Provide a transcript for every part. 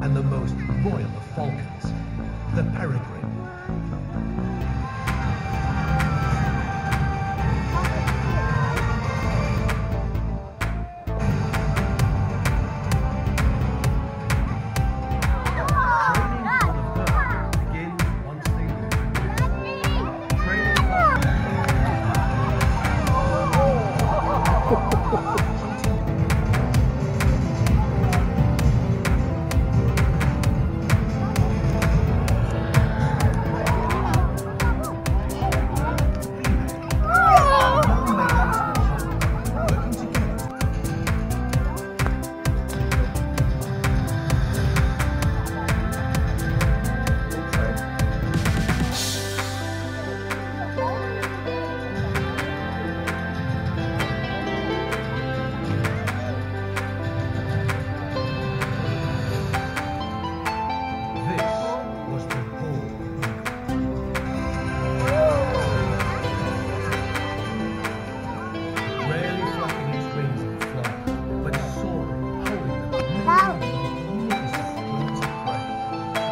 and the most royal of falcons, the peregrine.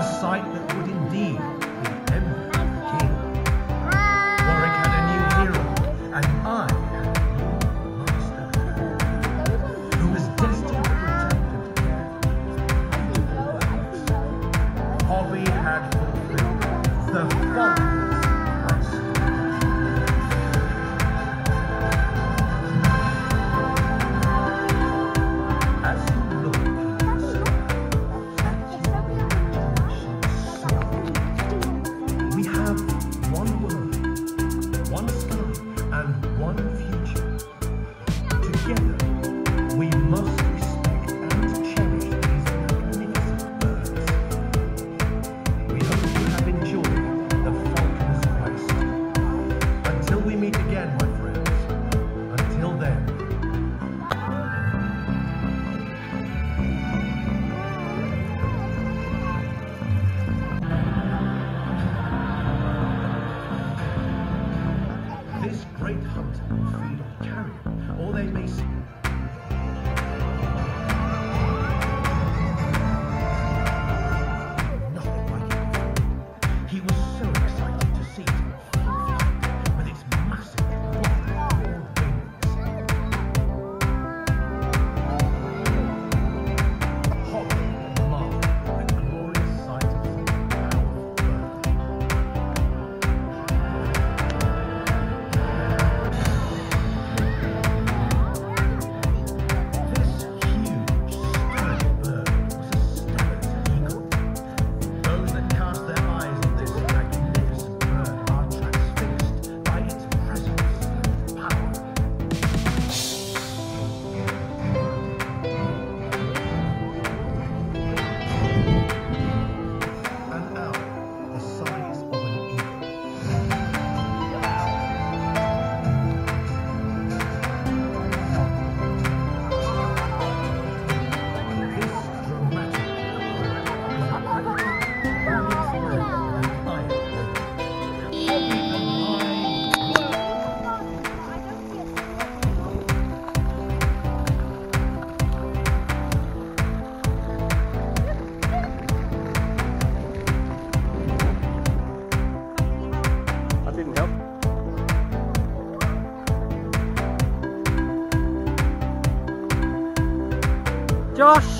a sight that would indeed This great hunter will feed on carrion, or they may see. Josh.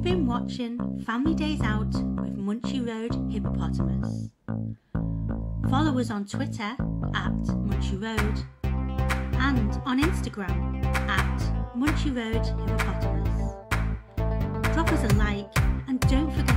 You've been watching Family Days Out with Munchy Road Hippopotamus. Follow us on Twitter at Munchy Road and on Instagram at Munchy Road Hippopotamus. Drop us a like and don't forget